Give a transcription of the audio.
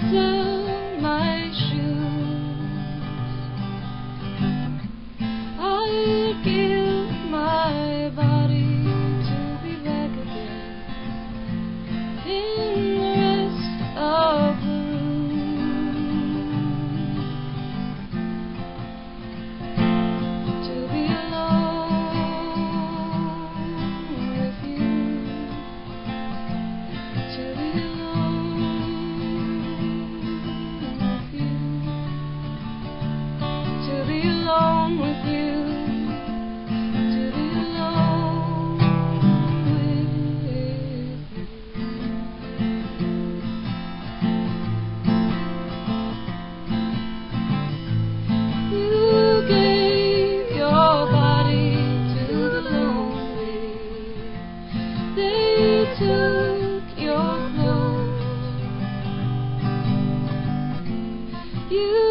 say you.